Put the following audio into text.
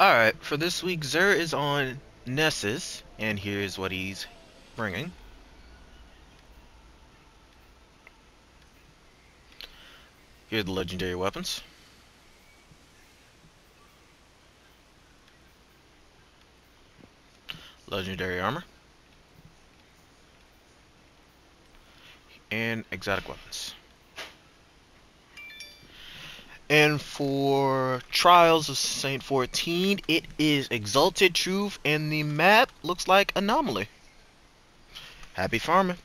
Alright, for this week, Xur is on Nessus, and here's what he's bringing. Here are the legendary weapons. Legendary armor. And exotic weapons. And for Trials of Saint 14, it is Exalted Truth, and the map looks like Anomaly. Happy farming.